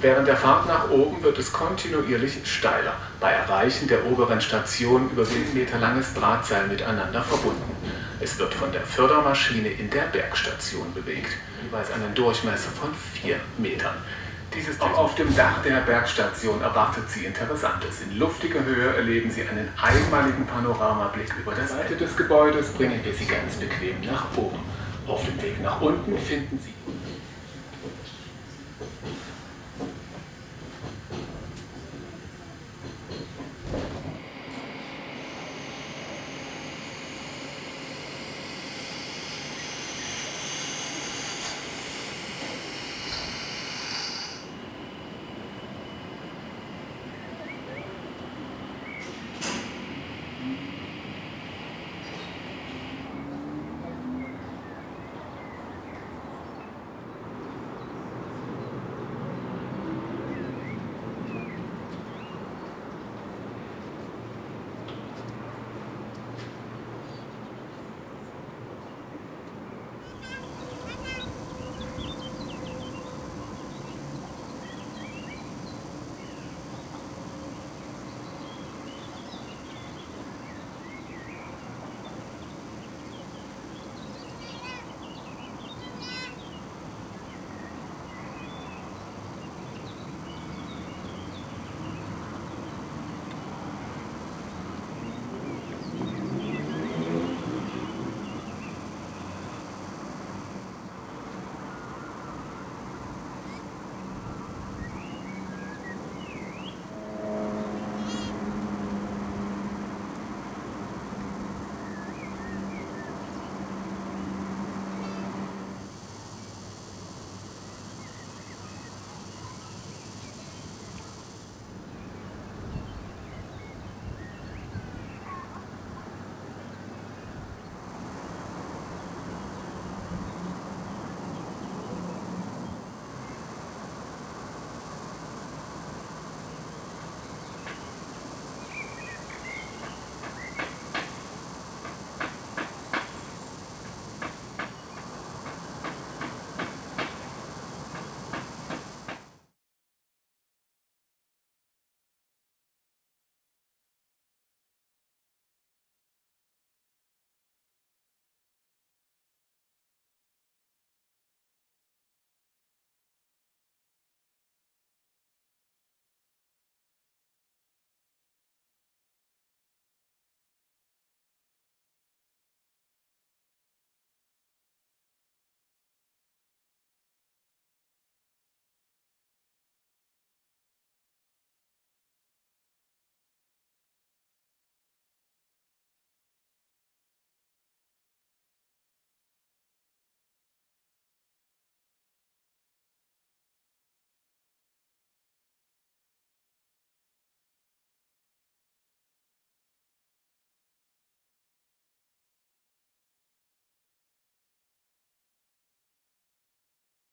Während der Fahrt nach oben wird es kontinuierlich steiler. Bei Erreichen der oberen Station über langes Drahtseil miteinander verbunden. Es wird von der Fördermaschine in der Bergstation bewegt, jeweils einen Durchmesser von 4 Metern. Dieses auch auf dem Dach der Bergstation erwartet Sie Interessantes. In luftiger Höhe erleben Sie einen einmaligen Panoramablick über der Seite des Gebäudes, bringen wir Sie ganz bequem nach oben. Auf dem Weg nach unten finden Sie